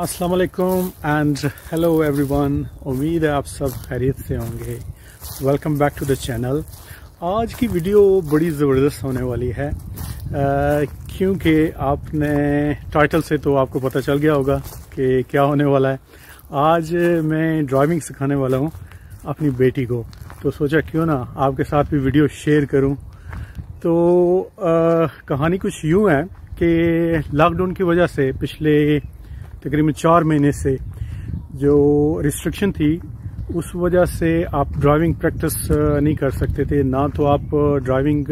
अस्सलाम वालेकुम and hello everyone उम्मीद है आप सब खैरियत से होंगे। Welcome back to the channel आज की वीडियो बड़ी ज़बरदस्त होने वाली है। क्योंकि आपने टाइटल से तो आपको पता चल गया होगा कि क्या होने वाला है। आज मैं ड्राइविंग सिखाने वाला हूँ अपनी बेटी को। तो सोचा क्यों ना आपके साथ भी वीडियो शेयर करूँ। तो आ, कहानी कुछ यूँ है कि लॉकडाउन की वजह से पिछले तकरीबन चार महीने से जो रिस्ट्रिक्शन थी, उस वजह से आप ड्राइविंग प्रैक्टिस नहीं कर सकते थे। ना तो आप ड्राइविंग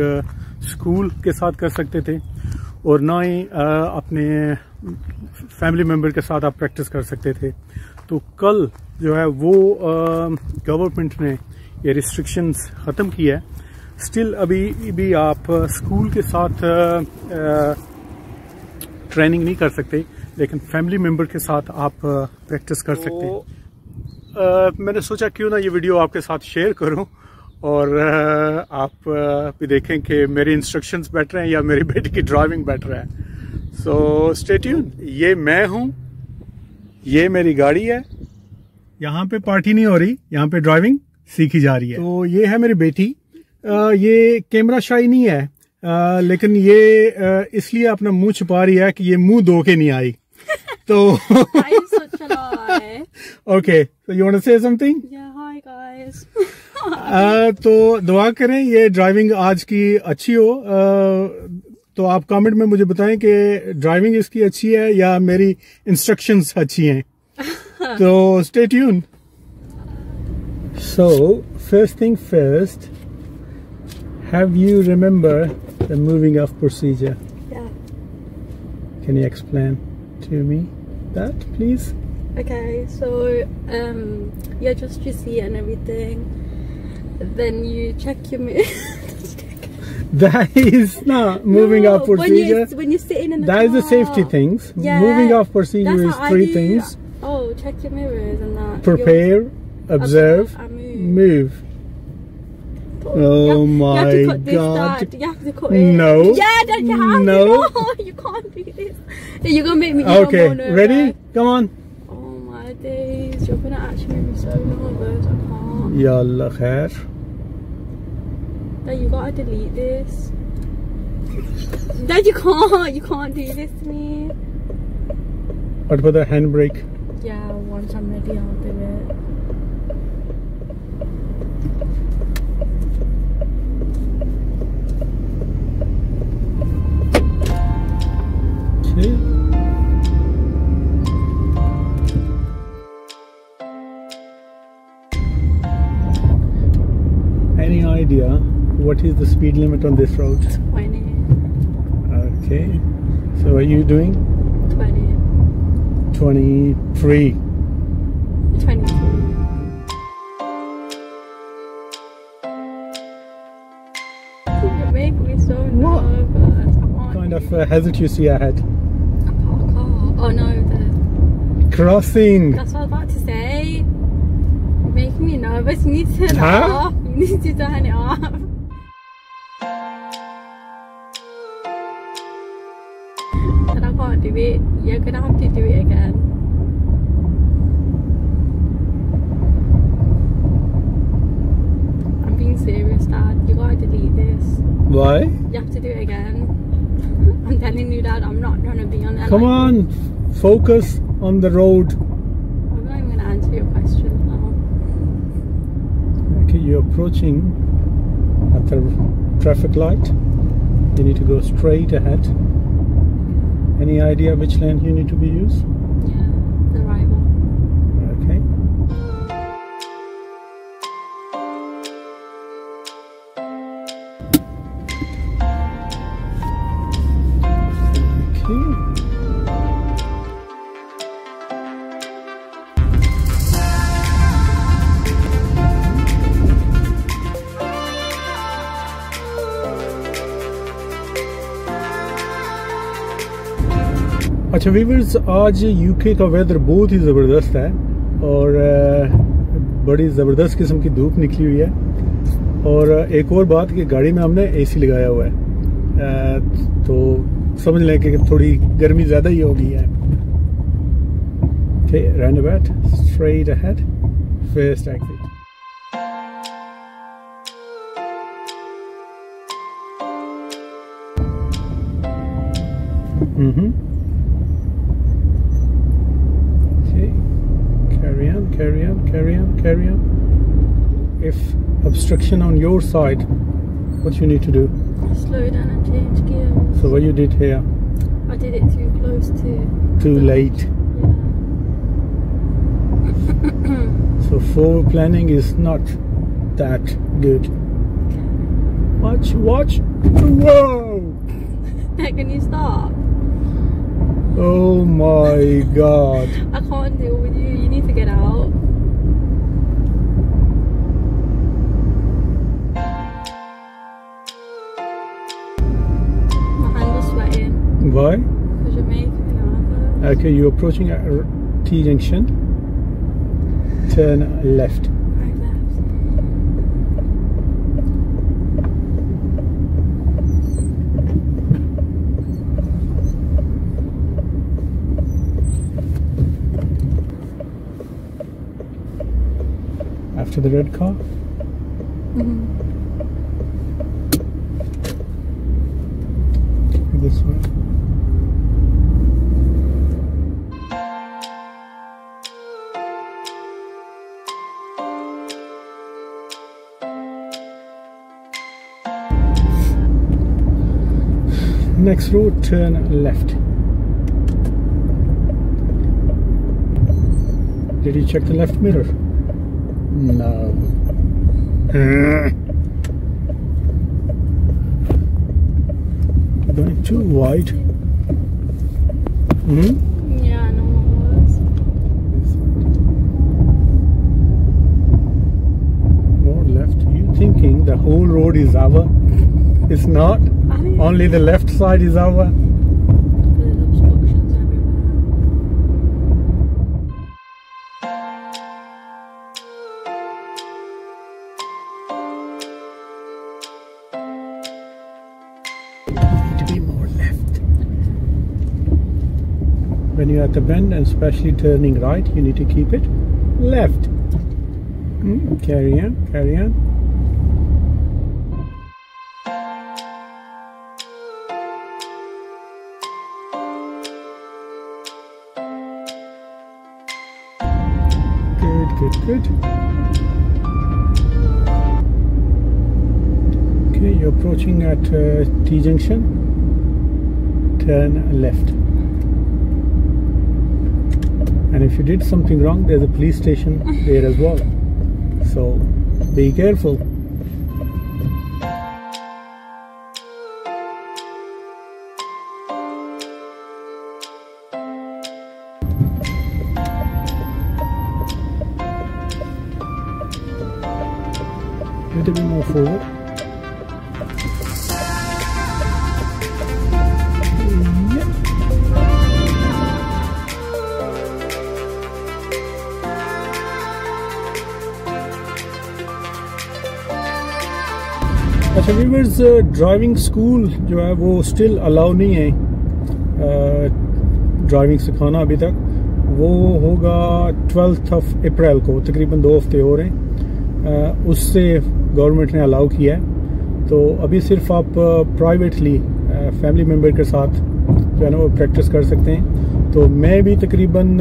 स्कूल के साथ कर सकते थे और ना ही अपने फैमिली मेंबर के साथ आप प्रैक्टिस कर सकते थे। तो कल जो है वो गवर्नमेंट ने ये रिस्ट्रिक्शंस ख़त्म की है। स्टिल अभी भी आप स्कूल के साथ ट्रेनिंग नहीं कर सकते। लेकिन फैमिली मेंबर के साथ आप प्रैक्टिस कर सकते हैं। तो, मैंने सोचा क्यों ना ये वीडियो आपके साथ शेयर करूँ और आप भी देखें कि मेरी इंस्ट्रक्शंस बेटर हैं या मेरी बेटी की ड्राइविंग बेटर है। सो स्टेट्यून ये मैं हूँ ये मेरी गाड़ी है। यहाँ पे पार्टी नहीं हो रही यहाँ पे ड्राइविंग सीखी जा रही है। तो ये है मेरी बेटी। आ, ये कैमरा शाही नहीं है। आ, लेकिन ये इसलिए अपना मुँह छुपा रही है कि ये मुँह धो के नहीं आई। तो ओके तो यू वांट से समथिंग तो दुआ करें ये ड्राइविंग आज की अच्छी हो uh, तो आप कमेंट में मुझे बताएँ कि ड्राइविंग इसकी अच्छी है या मेरी इंस्ट्रक्शंस अच्छी हैं। तो stay tune so first thing first have you remember the moving off procedure can you explain to me that, please? Okay, so um, yeah, just your seat and everything. Then you check your mirror. that is not moving no, off procedure. When you're, when you're sitting in the That car. is the safety things. Yeah, moving off procedure is three things. Oh, check your mirrors and that. Prepare, observe, observe move. move. Oh my god. You have to cut it. No. Yeah, Dad, you have no. to. No, you can't do this. You're going to make me Okay, ready? Come on. Oh my days. You're to actually make me so nervous. I can't. Ya Allah khair. Dad, you got to delete this. Dad, you can't. You can't do this to me. What about the handbrake? Yeah, once I'm ready, I'll do it. What is the speed limit on this road? 20. Okay. So are you doing? 20. 23. 22. Make me so nervous. What kind of uh, hazard you see ahead? Oh no, the crossing. That's what I was about to say. You're making me nervous. You need to turn huh? it off. You need to turn it off. It. You're gonna have to do it again. I'm being serious, Dad. You gotta delete this. Why? You have to do it again. I'm telling you, Dad. I'm not gonna be on there. Come on focus on the road. I'm not even to answer your question now. Okay, you're approaching at the traffic light. You need to go straight ahead. Any idea which lane you need to be used? अच्छा viewers आज UK का weather बहुत ही ज़बरदस्त है और बड़ी ज़बरदस्त किस्म की धूप निकली हुई है और, एक और बात कि गाड़ी में हमने एसी लगाया हुआ है तो समझ लें कि थोड़ी गर्मी ज़्यादा ही हो गई है exit. Mm-hmm. Carry on, carry on, carry on, carry on. If obstruction on your side, what you need to do? Slow down and change gears. So what you did here? I did it too close to. Too late. so forward planning is not that good. Watch, watch. Whoa! Can you stop? Oh my god. I can't deal with you. You need to get out. My hand is sweating Why? because you're making me nervous. Okay, you're approaching a T junction. Turn left. Left. After the red car. This way. Next road, turn left. Did you check the left mirror? No. Going too wide. Hmm? Yeah, no one was. More left. You thinking the whole road is our? It's not. Only the left side is our. When you're at the bend and especially turning right, you need to keep it left. Mm, carry on, carry on. Good, good, good. Okay, you're approaching at uh, T junction. Turn left. And if you did something wrong, there's a police station there as well. So be careful. Little bit more forward. Viewers driving school जो है वो still allow नहीं है? Driving सिखाना अभी तक। वो होगा ट्वेल्थ ऑफ़ अप्रैल को, तकरीबन दो हफ़्ते हो। रहे हैं उससे गवर्नमेंट ने अलाउ किया है। तो अभी सिर्फ़ आप प्राइवेटली फैमिली मेंबर के साथ जो है ना वो प्रैक्टिस कर सकते हैं। तो मैं भी तकरीबन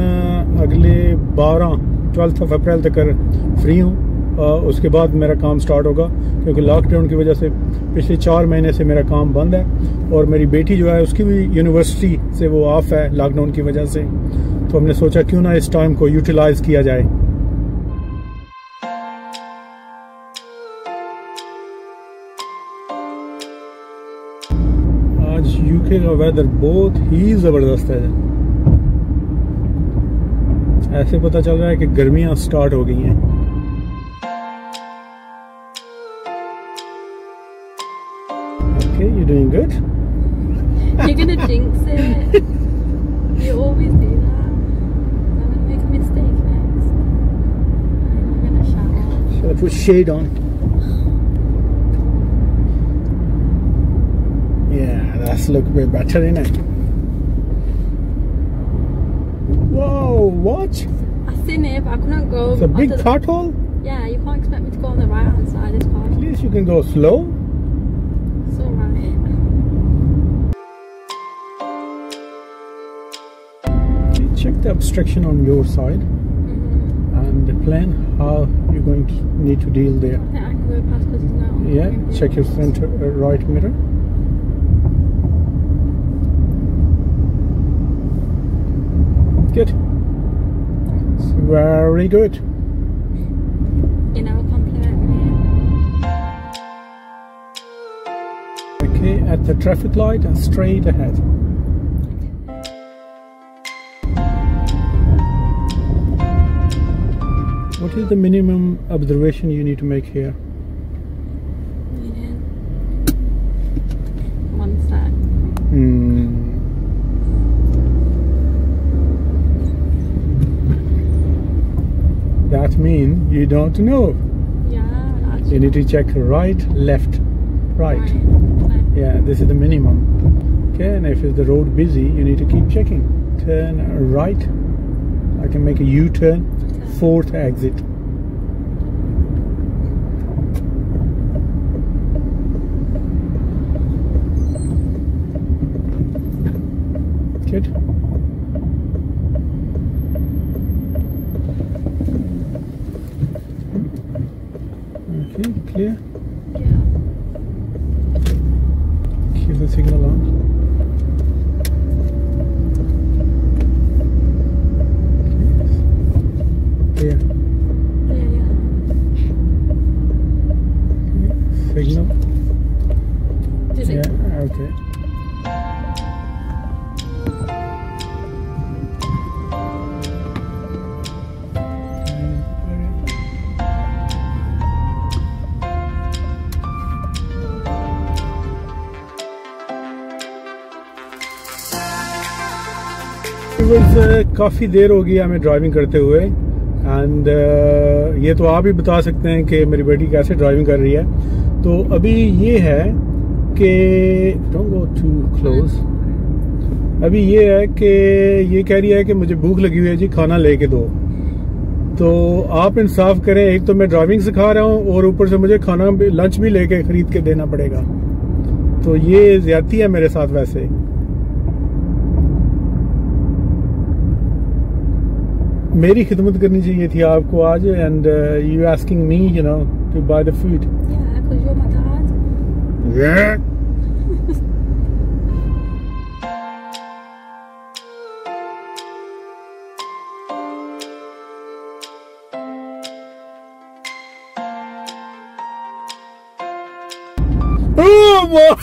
अगले 12 ट्वेल्थ ऑफ़ अप्रैल तक फ्री हूँ उसके बाद मेरा काम स्टार्ट होगा, क्योंकि लॉकडाउन की वजह से पिछले चार महीने से मेरा काम बंद है और मेरी बेटी जो है, उसकी भी यूनिवर्सिटी से वो ऑफ़ है लॉकडाउन की वजह से। तो हमने सोचा क्यों ना इस टाइम को यूटिलाइज किया जाए। आज यूके का वेदर बहुत ही ज़बरदस्त है। ऐसे पता चल रहा है कि गर्मियाँ स्टार्ट हो गई हैं। Okay, good. You're gonna jinx it. you always do that. I'm gonna make a mistake next. I'm gonna shout. Should I put shade on? Yeah, that's look a bit better, isn't it? Whoa! What? I seen it, but I couldn't go. It's a big pothole. Yeah, you can't expect me to go on the right hand side. It's At least you can go slow. Check the obstruction on your side Mm-hmm. and plan how you're going to need to deal there. I think I can go past because there's no. Yeah, check your front uh, right mirror. Good. Very good. You know, compliment me. Okay, at the traffic light, straight ahead. What is the minimum observation you need to make here? One sec. Hmm. That means you don't know. Yeah, You need to check right, left, right. Right. Yeah, this is the minimum. Okay, and if the road busy, you need to keep checking. Turn right. I can make a U-turn. Fourth exit. Good. बस काफ़ी देर हो गई हमें driving करते हुए। And uh, ये तो आप ही बता सकते हैं कि मेरी बेटी कैसे ड्राइविंग कर रही है। तो अभी ये है कि डोंट गो टू क्लोज अभी ये है कि ये कह रही है कि मुझे भूख लगी हुई है जी खाना लेके दो। तो आप इंसाफ करें एक तो मैं ड्राइविंग सिखा रहा हूँ और ऊपर से मुझे खाना भी लंच भी लेके खरीद के देना पड़ेगा। तो ये ज्यादती है मेरे साथ वैसे। मेरी खिदमत करनी चाहिए थी आपको आज and you asking me you know to buy the food Yeah, because you're my dad. Oh, what?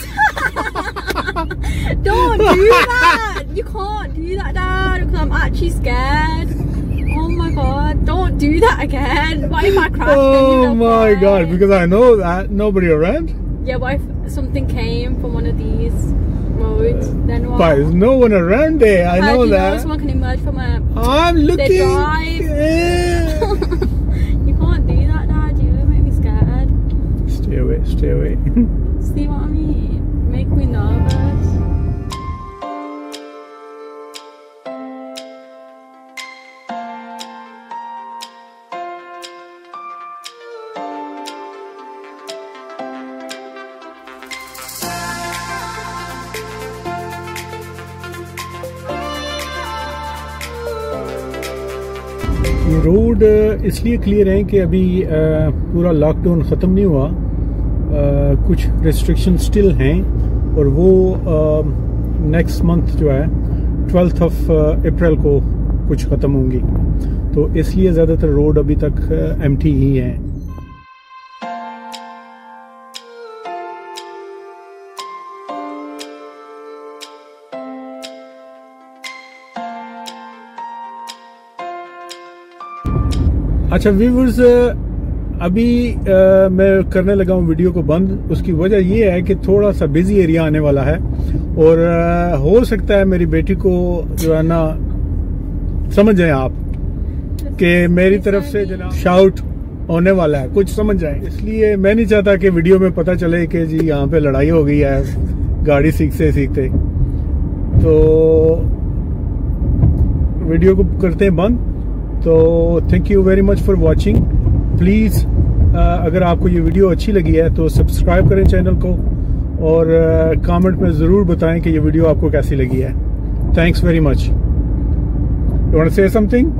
Don't do that! You can't do that, Dad, because I'm actually scared. My god, don't do that again. What if I crash? Oh my god, because I know that nobody around. Yeah, what if something came from one of these roads? Uh, then what? But there's no one around there, I know you know that. someone can emerge from a... I'm looking. drive. Yeah. you can't do that, Dad. You make me scared. stay away, stay away. See what इसलिए clear हैं कि अभी पूरा lockdown ख़त्म नहीं हुआ। कुछ restriction still हैं और वो नेक्स्ट मंथ जो है ट्वेल्थ ऑफ़ अप्रैल को कुछ ख़त्म होंगी। तो इसलिए ज़्यादातर रोड अभी तक एमटी ही हैं। अच्छा व्यूवर्स अभी अ, मैं करने लगा हूँ वीडियो को बंद। उसकी वजह यह है कि थोड़ा सा बिज़ी एरिया आने वाला है। और अ, हो सकता है मेरी बेटी को जो है ना समझ जाए आप कि मेरी तरफ़ से जनाब शाउट होने वाला है। कुछ समझ जाए। इसलिए मैं नहीं चाहता कि वीडियो में पता चले कि जी यहाँ पे लड़ाई हो गई है गाड़ी सीखते सीखते तो वीडियो को करते हैं बंद। तो thank you very much for watching please अगर आपको ये वीडियो अच्छी लगी है तो सब्सक्राइब करें चैनल को और कमेंट में ज़रूर बताएँ कि ये वीडियो आपको कैसी लगी है. Thanks very much you want say something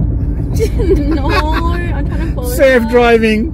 no, I'm. Safe driving